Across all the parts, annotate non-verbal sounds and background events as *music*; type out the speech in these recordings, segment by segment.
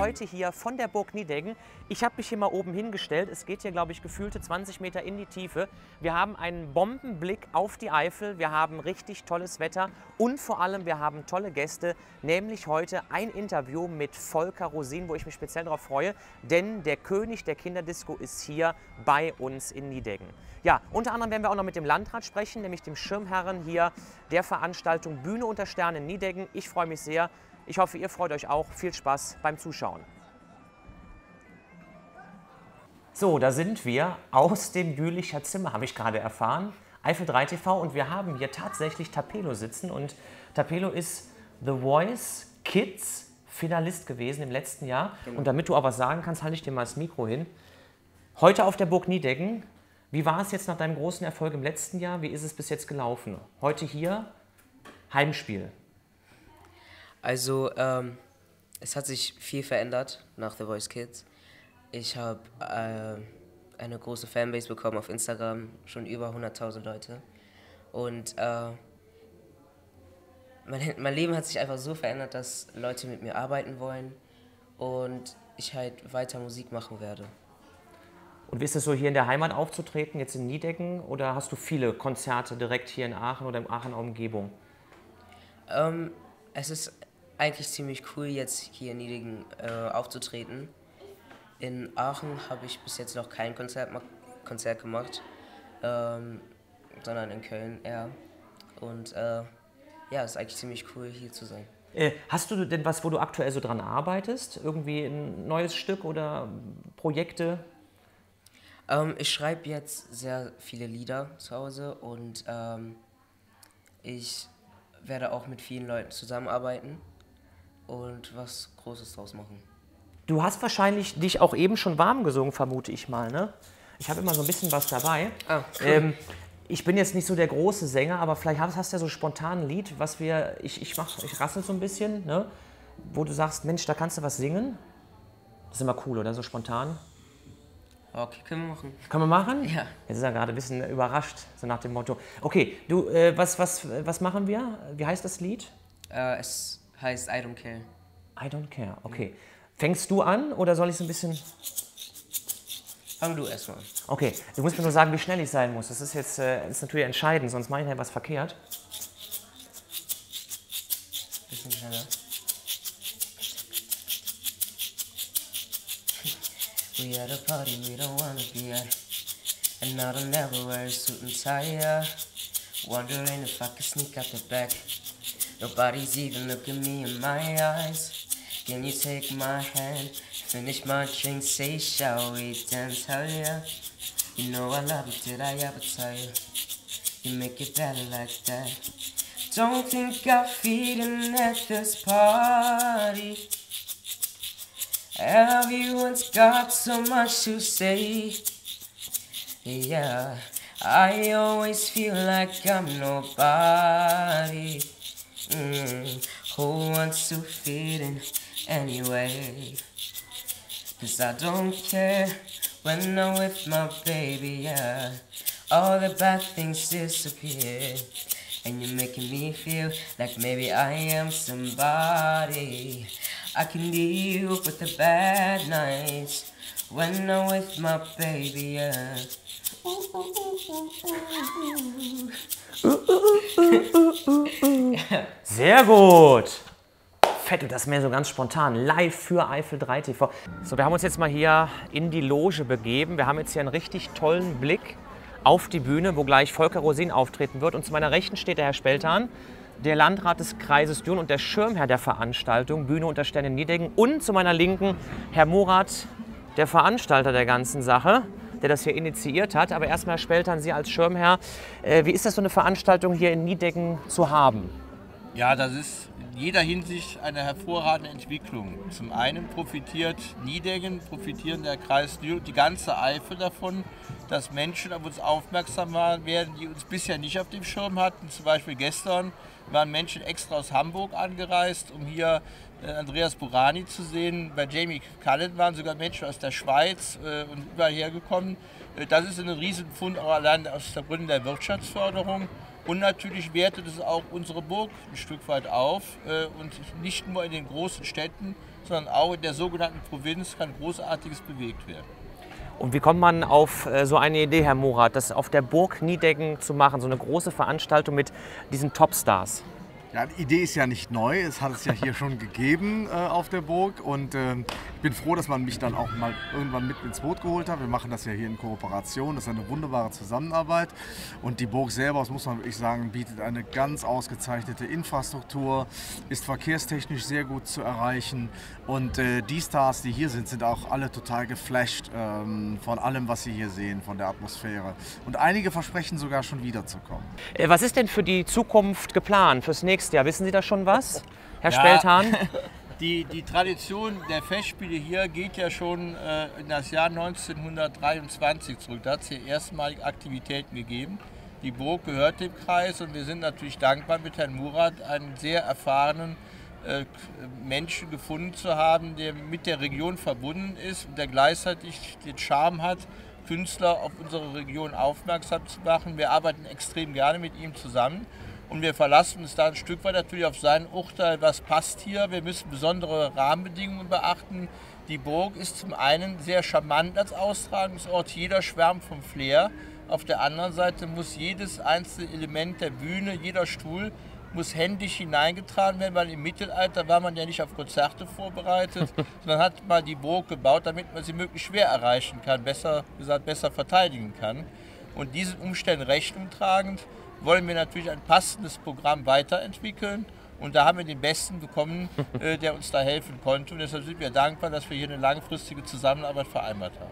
heute hier von der Burg Niedeggen. Ich habe mich hier mal oben hingestellt. Es geht hier, glaube ich, gefühlte 20 Meter in die Tiefe. Wir haben einen Bombenblick auf die Eifel. Wir haben richtig tolles Wetter und vor allem wir haben tolle Gäste, nämlich heute ein Interview mit Volker Rosin, wo ich mich speziell darauf freue, denn der König der Kinderdisco ist hier bei uns in Niedeggen. Ja, unter anderem werden wir auch noch mit dem Landrat sprechen, nämlich dem Schirmherren hier der Veranstaltung Bühne unter Sternen Niedeggen. Ich freue mich sehr. Ich hoffe, ihr freut euch auch. Viel Spaß beim Zuschauen. So, da sind wir aus dem Jülicher Zimmer, habe ich gerade erfahren. Eifel 3 TV und wir haben hier tatsächlich Tapelo sitzen und Tapelo ist The Voice Kids Finalist gewesen im letzten Jahr. Genau. Und damit du auch was sagen kannst, halte ich dir mal das Mikro hin. Heute auf der Burg Niedecken. Wie war es jetzt nach deinem großen Erfolg im letzten Jahr? Wie ist es bis jetzt gelaufen? Heute hier Heimspiel. Also, ähm, es hat sich viel verändert nach The Voice Kids. Ich habe äh, eine große Fanbase bekommen auf Instagram, schon über 100.000 Leute. Und äh, mein, mein Leben hat sich einfach so verändert, dass Leute mit mir arbeiten wollen und ich halt weiter Musik machen werde. Und wie ist es so, hier in der Heimat aufzutreten, jetzt in Niedecken? Oder hast du viele Konzerte direkt hier in Aachen oder im Aachener Umgebung? Ähm, es ist eigentlich ziemlich cool, jetzt hier in Niedingen äh, aufzutreten. In Aachen habe ich bis jetzt noch kein Konzert, Konzert gemacht, ähm, sondern in Köln eher. Und äh, ja, es ist eigentlich ziemlich cool, hier zu sein. Äh, hast du denn was, wo du aktuell so dran arbeitest? Irgendwie ein neues Stück oder Projekte? Ähm, ich schreibe jetzt sehr viele Lieder zu Hause und ähm, ich werde auch mit vielen Leuten zusammenarbeiten und was Großes draus machen. Du hast wahrscheinlich dich auch eben schon warm gesungen, vermute ich mal, ne? Ich habe immer so ein bisschen was dabei. Ah, cool. ähm, ich bin jetzt nicht so der große Sänger, aber vielleicht hast, hast du ja so spontan ein Lied, was wir, ich, ich mach, ich rassel so ein bisschen, ne? Wo du sagst, Mensch, da kannst du was singen. Das ist immer cool, oder? So spontan. Okay, können wir machen. Können wir machen? Ja. Jetzt ist er gerade ein bisschen überrascht, so nach dem Motto. Okay, du, äh, was, was, was machen wir? Wie heißt das Lied? Äh, es heißt I Don't Care. I Don't Care, okay. Fängst du an oder soll ich so ein bisschen... Fang du erstmal an. Okay, du musst mir nur sagen, wie schnell ich sein muss. Das ist jetzt äh, ist natürlich entscheidend, sonst mache ich ja was verkehrt. Bisschen schneller. We at a party we don't wanna be at And I don't ever wear a suit and tie Wondering if I could sneak out the back Nobody's even looking me in my eyes. Can you take my hand? Finish my drink, say, shall we dance? Hell yeah. You know I love it, did I ever tell you? You make it better like that. Don't think I'm feeding at this party. Everyone's got so much to say. Yeah, I always feel like I'm nobody. Mm, who wants to fit in anyway? Cause I don't care when I'm with my baby, yeah. All the bad things disappear. And you're making me feel like maybe I am somebody. I can deal with the bad nights when I'm with my baby, yeah. Sehr gut. Fett, das mehr so ganz spontan, live für Eifel 3 TV. So, wir haben uns jetzt mal hier in die Loge begeben. Wir haben jetzt hier einen richtig tollen Blick auf die Bühne, wo gleich Volker Rosin auftreten wird. Und zu meiner Rechten steht der Herr Speltan, der Landrat des Kreises Dürn und der Schirmherr der Veranstaltung, Bühne unter Stern in Niedeggen. Und zu meiner Linken Herr Murat, der Veranstalter der ganzen Sache der das hier initiiert hat. Aber erstmal Speltern Sie als Schirmherr. Äh, wie ist das, so eine Veranstaltung hier in Niedecken zu haben? Ja, das ist in jeder Hinsicht eine hervorragende Entwicklung. Zum einen profitiert Niedecken, profitieren der Kreis Nürnberg, die ganze Eifel davon, dass Menschen auf uns aufmerksam werden, die uns bisher nicht auf dem Schirm hatten. Zum Beispiel gestern waren Menschen extra aus Hamburg angereist, um hier äh, Andreas Burani zu sehen. Bei Jamie Cullen waren sogar Menschen aus der Schweiz äh, und überall hergekommen. Äh, das ist ein Riesenfund, auch allein aus der Gründen der Wirtschaftsförderung. Und natürlich wertet es auch unsere Burg ein Stück weit auf. Äh, und nicht nur in den großen Städten, sondern auch in der sogenannten Provinz kann Großartiges bewegt werden. Und wie kommt man auf äh, so eine Idee, Herr Murat, das auf der Burg Niedecken zu machen, so eine große Veranstaltung mit diesen Topstars? Ja, die Idee ist ja nicht neu. Es hat es ja hier schon gegeben äh, auf der Burg. Und äh, ich bin froh, dass man mich dann auch mal irgendwann mit ins Boot geholt hat. Wir machen das ja hier in Kooperation. Das ist eine wunderbare Zusammenarbeit. Und die Burg selber, das muss man wirklich sagen, bietet eine ganz ausgezeichnete Infrastruktur, ist verkehrstechnisch sehr gut zu erreichen. Und äh, die Stars, die hier sind, sind auch alle total geflasht ähm, von allem, was sie hier sehen, von der Atmosphäre. Und einige versprechen sogar schon wiederzukommen. Äh, was ist denn für die Zukunft geplant, fürs nächste nächstes Jahr. Wissen Sie das schon was, Herr ja, Speltan? *laughs* Die, die Tradition der Festspiele hier geht ja schon äh, in das Jahr 1923 zurück. Da hat es hier erstmalig Aktivitäten gegeben. Die Burg gehört dem Kreis und wir sind natürlich dankbar, mit Herrn Murat einen sehr erfahrenen äh, Menschen gefunden zu haben, der mit der Region verbunden ist und der gleichzeitig den Charme hat, Künstler auf unsere Region aufmerksam zu machen. Wir arbeiten extrem gerne mit ihm zusammen. Und wir verlassen uns da ein Stück weit natürlich auf sein Urteil, was passt hier. Wir müssen besondere Rahmenbedingungen beachten. Die Burg ist zum einen sehr charmant als Austragungsort. Jeder schwärmt vom Flair. Auf der anderen Seite muss jedes einzelne Element der Bühne, jeder Stuhl, muss händisch hineingetragen werden, weil im Mittelalter war man ja nicht auf Konzerte vorbereitet, *laughs* sondern hat mal die Burg gebaut, damit man sie möglichst schwer erreichen kann, besser gesagt, besser verteidigen kann. Und diesen Umständen Rechnung tragend wollen wir natürlich ein passendes Programm weiterentwickeln. Und da haben wir den Besten bekommen, *laughs* äh, der uns da helfen konnte. Und deshalb sind wir dankbar, dass wir hier eine langfristige Zusammenarbeit vereinbart haben.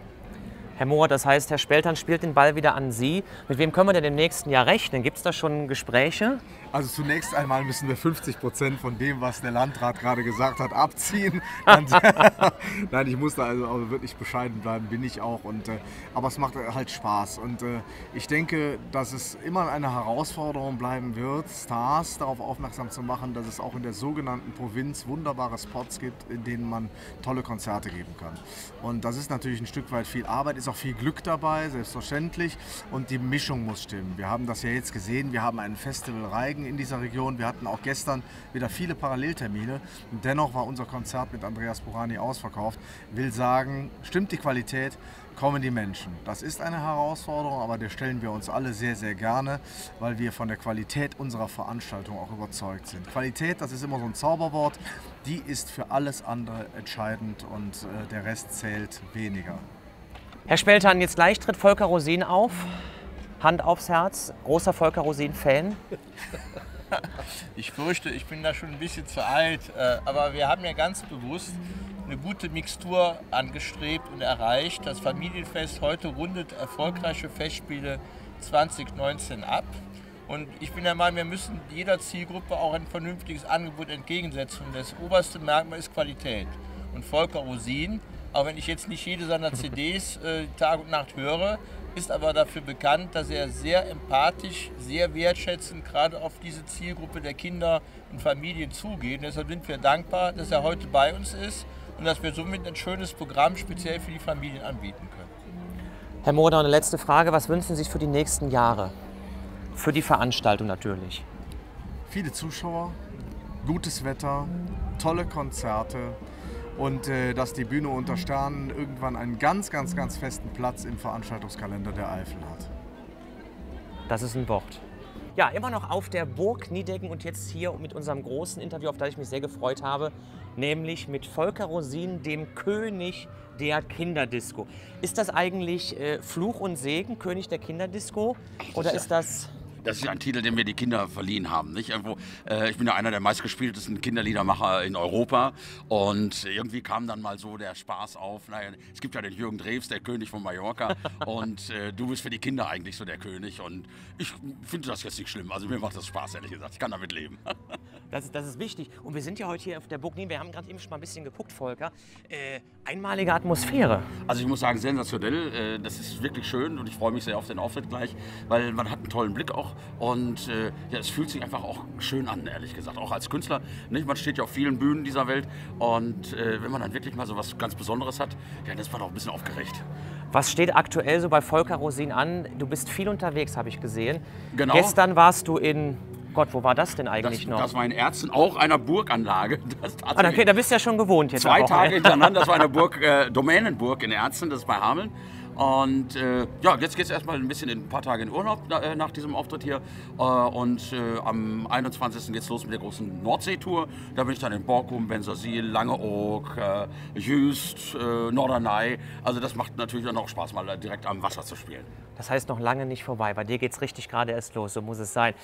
Herr Mohr, das heißt, Herr Speltern spielt den Ball wieder an Sie. Mit wem können wir denn im nächsten Jahr rechnen? Gibt es da schon Gespräche? Also zunächst einmal müssen wir 50 Prozent von dem, was der Landrat gerade gesagt hat, abziehen. *laughs* Nein, ich muss da also wirklich bescheiden bleiben, bin ich auch. Und, äh, aber es macht halt Spaß. Und äh, ich denke, dass es immer eine Herausforderung bleiben wird, Stars darauf aufmerksam zu machen, dass es auch in der sogenannten Provinz wunderbare Spots gibt, in denen man tolle Konzerte geben kann. Und das ist natürlich ein Stück weit viel Arbeit, ist auch viel Glück dabei, selbstverständlich. Und die Mischung muss stimmen. Wir haben das ja jetzt gesehen, wir haben ein Festival Reigen in dieser Region. Wir hatten auch gestern wieder viele Paralleltermine. Dennoch war unser Konzert mit Andreas Burani ausverkauft. Will sagen, stimmt die Qualität, kommen die Menschen. Das ist eine Herausforderung, aber der stellen wir uns alle sehr, sehr gerne, weil wir von der Qualität unserer Veranstaltung auch überzeugt sind. Qualität, das ist immer so ein Zauberwort, die ist für alles andere entscheidend und äh, der Rest zählt weniger. Herr Speltan, jetzt gleich tritt Volker Rosin auf. Hand aufs Herz, großer Volker Rosin-Fan. Ich fürchte, ich bin da schon ein bisschen zu alt, äh, aber wir haben ja ganz bewusst eine gute Mixtur angestrebt und erreicht. Das Familienfest heute rundet erfolgreiche Festspiele 2019 ab. Und ich bin der Meinung, wir müssen jeder Zielgruppe auch ein vernünftiges Angebot entgegensetzen. Das oberste Merkmal ist Qualität. Und Volker Rosin auch wenn ich jetzt nicht jede seiner *laughs* CDs äh, Tag und Nacht höre, ist aber dafür bekannt, dass er sehr empathisch, sehr wertschätzend gerade auf diese Zielgruppe der Kinder und Familien zugeht. Und deshalb sind wir dankbar, dass er heute bei uns ist und dass wir somit ein schönes Programm speziell für die Familien anbieten können. Herr Moder, eine letzte Frage. Was wünschen Sie sich für die nächsten Jahre? Für die Veranstaltung natürlich. Viele Zuschauer, gutes Wetter, tolle Konzerte, und äh, dass die Bühne unter Sternen irgendwann einen ganz, ganz, ganz festen Platz im Veranstaltungskalender der Eifel hat. Das ist ein Wort. Ja, immer noch auf der Burg Niedecken und jetzt hier mit unserem großen Interview, auf das ich mich sehr gefreut habe, nämlich mit Volker Rosin, dem König der Kinderdisco. Ist das eigentlich äh, Fluch und Segen, König der Kinderdisco? Oder ist das das ist ein Titel, den wir die Kinder verliehen haben. Nicht? Irgendwo, äh, ich bin ja einer der meistgespieltesten Kinderliedermacher in Europa und irgendwie kam dann mal so der Spaß auf. Naja, es gibt ja den Jürgen Drews, der König von Mallorca *laughs* und äh, du bist für die Kinder eigentlich so der König und ich finde das jetzt nicht schlimm. Also mir macht das Spaß, ehrlich gesagt. Ich kann damit leben. *laughs* Das ist, das ist wichtig. Und wir sind ja heute hier auf der Burg Nien. Wir haben gerade eben schon mal ein bisschen geguckt, Volker. Äh, einmalige Atmosphäre. Also ich muss sagen, sensationell. Äh, das ist wirklich schön und ich freue mich sehr auf den Auftritt gleich, weil man hat einen tollen Blick auch und äh, ja, es fühlt sich einfach auch schön an, ehrlich gesagt. Auch als Künstler. Nicht? Man steht ja auf vielen Bühnen dieser Welt und äh, wenn man dann wirklich mal so was ganz Besonderes hat, ja, dann ist man auch ein bisschen aufgeregt. Was steht aktuell so bei Volker Rosin an? Du bist viel unterwegs, habe ich gesehen. Genau. Gestern warst du in, Gott, wo war das denn Das, eigentlich noch? das war in Erzen auch einer Burganlage. *laughs* Das ah, tatsächlich- da bist du ja schon gewohnt jetzt. Zwei. Tage hintereinander, das war eine *laughs* Burg, äh, Domänenburg in Erzen, das ist bei Hameln. Und äh, ja, jetzt geht es erstmal ein bisschen in ein paar Tage in Urlaub äh, nach diesem Auftritt hier. Äh, und äh, am 21. geht es los mit der großen Nordsee-Tour. Da bin ich dann in Borkum, Bensersiel, Langeoog, äh, Jüst, äh, Norderney. Also das macht natürlich dann auch Spaß, mal direkt am Wasser zu spielen. Das heißt noch lange nicht vorbei. Bei dir geht es richtig gerade erst los, so muss es sein.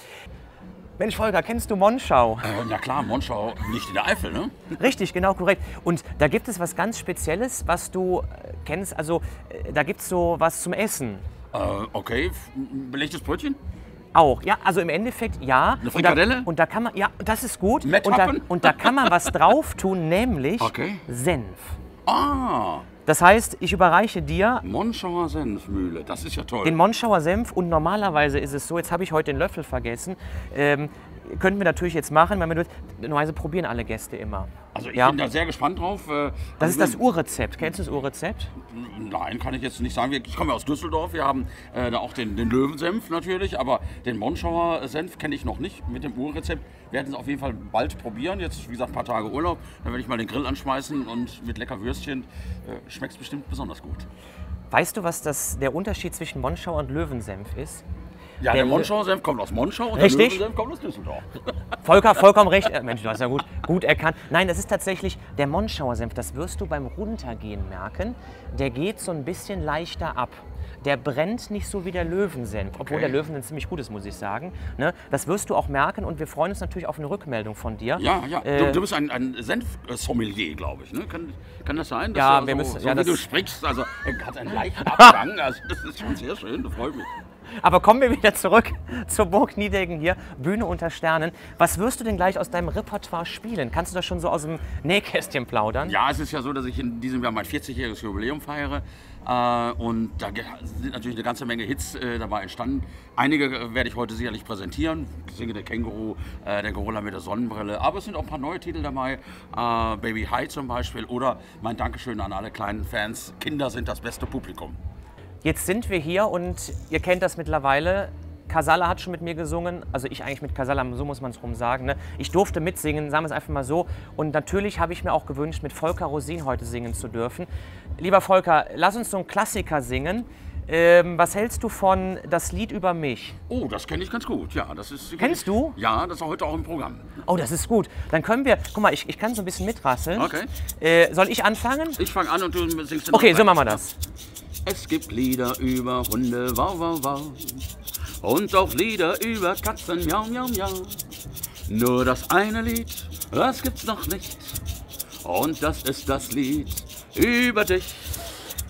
Mensch, Volker, kennst du Monschau? Äh, na klar, Monschau liegt in der Eifel, ne? Richtig, genau, korrekt. Und da gibt es was ganz Spezielles, was du äh, kennst. Also, äh, da gibt es so was zum Essen. Äh, okay, belegtes Brötchen? Auch, ja, also im Endeffekt ja. Eine Frikadelle? Und da, und da kann man, ja, das ist gut. Mit und, da, und da kann man was drauf tun, nämlich *laughs* Okay. Senf. Ah, Das heißt, ich überreiche dir Monschauer Senfmühle, das ist ja toll. den Monschauer Senf und normalerweise ist es so, jetzt habe ich heute den Löffel vergessen, ähm, könnten wir natürlich jetzt machen, weil wir normalerweise probieren alle Gäste immer. Also ich Ja. bin da sehr gespannt drauf. äh, Das ist also das Urrezept. Kennst du das Urrezept? Nein, kann ich jetzt nicht sagen. Wir- Ich komme ja aus Düsseldorf. Wir haben äh, da auch den, den Löwensenf natürlich, aber den Monschauer Senf kenne ich noch nicht mit dem Urrezept. Wir werden es auf jeden Fall bald probieren. Jetzt, wie gesagt, ein paar Tage Urlaub. Dann werde ich mal den Grill anschmeißen und mit lecker Würstchen äh, schmeckt es bestimmt besonders gut. Weißt du, was das, der Unterschied zwischen Monschauer und Löwensenf ist? Ja, Der der, Monschauer Senf kommt aus Monschau und Richtig. der Löwensenf kommt aus Düsseldorf. *laughs* Volker, vollkommen recht. Äh, Mensch, du hast ja gut, gut erkannt. Nein, das ist tatsächlich der Monschauer Senf. Das wirst du beim Runtergehen merken. Der geht so ein bisschen leichter ab. Der brennt nicht so wie der Löwensenf, obwohl Okay. der Löwensenf ziemlich gut ist, muss ich sagen. Ne? Das wirst du auch merken und wir freuen uns natürlich auf eine Rückmeldung von dir. Ja, ja. Äh, du, du bist ein, ein Senfsommelier, glaube ich. Ne? Kann, kann das sein? Ja, wir so, müssen- So ja, wie du sprichst, also er hat einen leichten *laughs* Abgang. Also, das ist schon sehr schön, das freut mich. Aber kommen wir wieder zurück *laughs* zur Burg Niedegen hier, Bühne unter Sternen. Was wirst du denn gleich aus deinem Repertoire spielen? Kannst du das schon so aus dem Nähkästchen plaudern? Ja, es ist ja so, dass ich in diesem Jahr mein 40-jähriges Jubiläum feiere. Äh, und da sind natürlich eine ganze Menge Hits äh, dabei entstanden. Einige äh, werde ich heute sicherlich präsentieren. Ich singe der Känguru, der Gorilla mit der Sonnenbrille. Aber es sind auch ein paar neue Titel dabei. Baby High zum Beispiel. Oder mein Dankeschön an alle kleinen Fans. Kinder sind das beste Publikum. Jetzt sind wir hier und ihr kennt das mittlerweile. Casala hat schon mit mir gesungen, also ich eigentlich mit Casala, so muss man es rum sagen. Ne? Ich durfte mitsingen, sagen wir es einfach mal so. Und natürlich habe ich mir auch gewünscht, mit Volker Rosin heute singen zu dürfen. Lieber Volker, lass uns so einen Klassiker singen. Ähm, was hältst du von das Lied über mich? Oh, das kenne ich ganz gut. Ja, das ist. Kennst du? Ja, das ist heute auch im Programm. Oh, das ist gut. Dann können wir, guck mal, ich, ich kann so ein bisschen mitrasseln. Okay. Äh, soll ich anfangen? Ich fange an und du singst den Okay, so machen wir das. Es gibt Lieder über Hunde, wow, wow, wow. Und auch Lieder über Katzen, miau, miau, miau. Nur das eine Lied, das gibt's noch nicht. Und das ist das Lied über dich.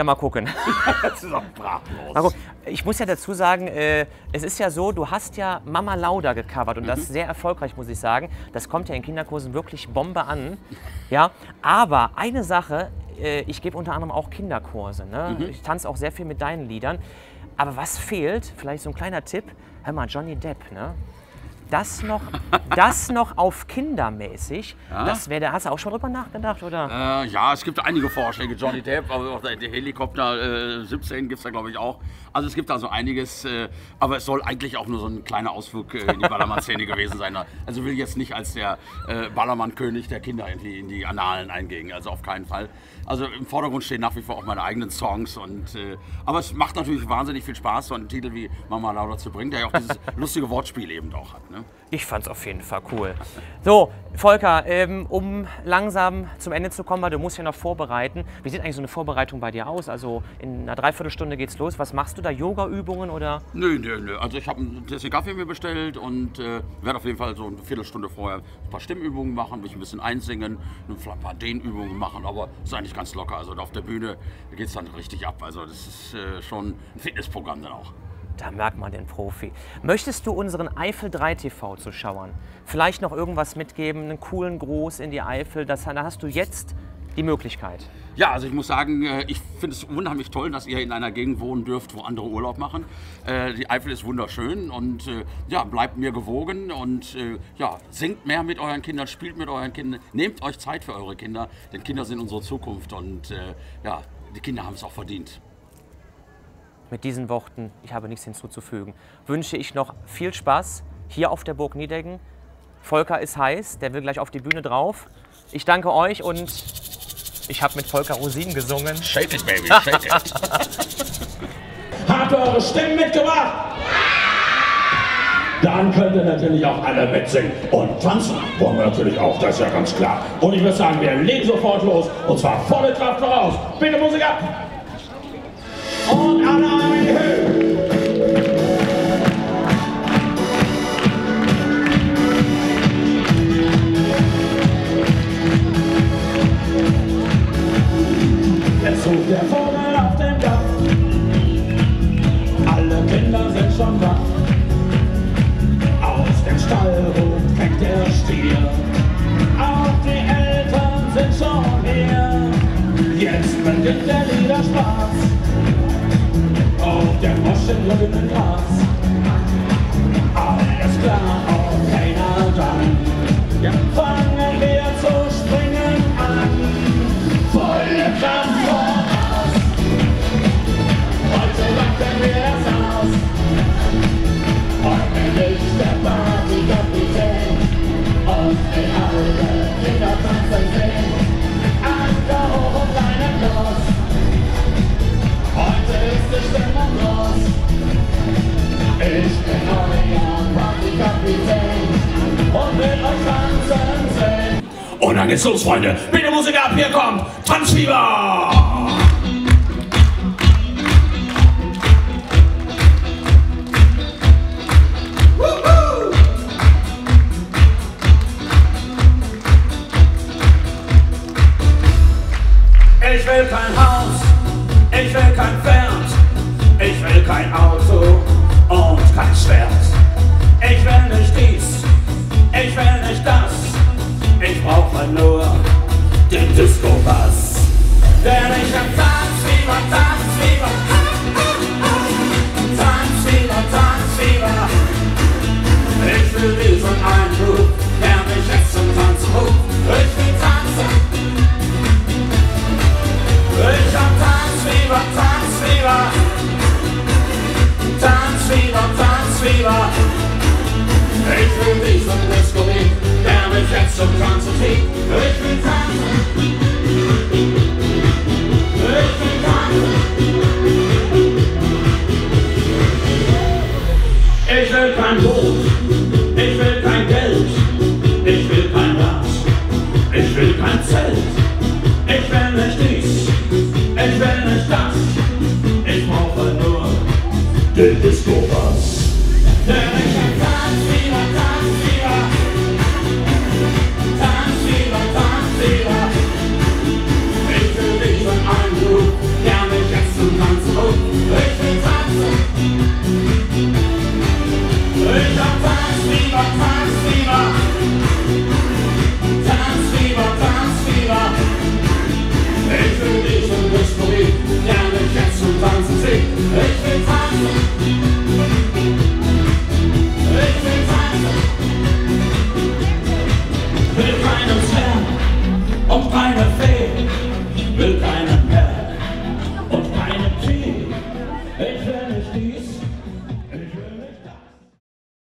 Ja, mal gucken. *laughs* Das ist auch. Marco, ich muss ja dazu sagen, äh, es ist ja so, du hast ja Mama Lauda gecovert und das sehr erfolgreich, muss ich sagen. Das kommt ja in Kinderkursen wirklich Bombe an. Ja, aber eine Sache, äh, ich gebe unter anderem auch Kinderkurse. Ne? Ich tanze auch sehr viel mit deinen Liedern. Aber was fehlt, vielleicht so ein kleiner Tipp, hör mal, Johnny Depp, ne? Das noch, das noch auf kindermäßig, das wäre, hast du auch schon drüber nachgedacht, oder? Äh, ja, es gibt einige Vorschläge. Johnny Depp, aber auch der der Helikopter äh, 17 gibt es da, glaube ich, auch. Also es gibt da so einiges, äh, aber es soll eigentlich auch nur so ein kleiner Ausflug äh, in die Ballermann-Szene *laughs* gewesen sein. Also will jetzt nicht als der äh, Ballermann-König der Kinder in die, in die Annalen eingehen, also auf keinen Fall. Also im Vordergrund stehen nach wie vor auch meine eigenen Songs. Und, aber es macht natürlich wahnsinnig viel Spaß, so einen Titel wie Mama Lauda zu bringen, der ja auch dieses *laughs* lustige Wortspiel eben auch hat. Ne? Ne? Ich fand's auf jeden Fall cool. So, Volker, ähm, um langsam zum Ende zu kommen, weil du musst ja noch vorbereiten. Wie sieht eigentlich so eine Vorbereitung bei dir aus? Also in einer Dreiviertelstunde geht's los. Was machst du da? Yoga-Übungen oder? Nö, nö, nö. Also ich habe einen Tasse Kaffee mir bestellt und äh, werde auf jeden Fall so eine Viertelstunde vorher ein paar Stimmübungen machen, mich ein bisschen einsingen, ein paar Dehnübungen machen, aber ist eigentlich ganz locker. Also auf der Bühne geht es dann richtig ab. Also das ist äh, schon ein Fitnessprogramm dann auch. Da merkt man den Profi. Möchtest du unseren Eifel 3 TV-Zuschauern vielleicht noch irgendwas mitgeben, einen coolen Gruß in die Eifel? Das, da hast du jetzt die Möglichkeit. Ja, also ich muss sagen, äh, ich finde es unheimlich toll, dass ihr in einer Gegend wohnen dürft, wo andere Urlaub machen. Äh, die Eifel ist wunderschön und äh, ja, bleibt mir gewogen und ja, singt mehr mit euren Kindern, spielt mit euren Kindern, nehmt euch Zeit für eure Kinder, denn Kinder sind unsere Zukunft und ja, die Kinder haben es auch verdient. Mit diesen Worten, ich habe nichts hinzuzufügen, wünsche ich noch viel Spaß hier auf der Burg Niedeggen. Volker ist heiß, der will gleich auf die Bühne drauf. Ich danke euch und ich habe mit Volker Rosin gesungen. Shake it, baby, shake it. *laughs* Habt ihr eure Stimmen mitgebracht? Dann könnt ihr natürlich auch alle mitsingen. Und tanzen wollen wir natürlich auch, das ist ja ganz klar. Und ich würde sagen, wir legen sofort los. Und zwar volle Kraft voraus. Bitte Musik ab! Und alle Arme in die Höhe. Geht's los, Freunde. Bitte Musik ab, hier kommt Tanzfieber! Jetzt zum zieht. Ich will tanzen. Ich will tanzen. Ich will kein Boot, ich will kein Geld, ich will kein Rad, ich will kein Zelt, ich will nicht dies, ich will nicht das, ich brauche nur den Disco-Bass.